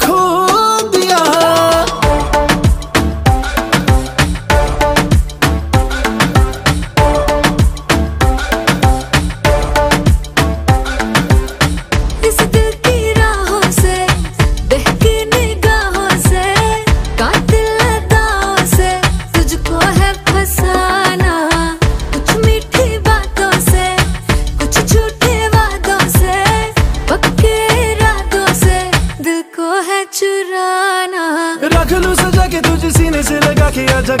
哭。है चुराना। रख लू सजा के तुझे सीने से लगा के आजा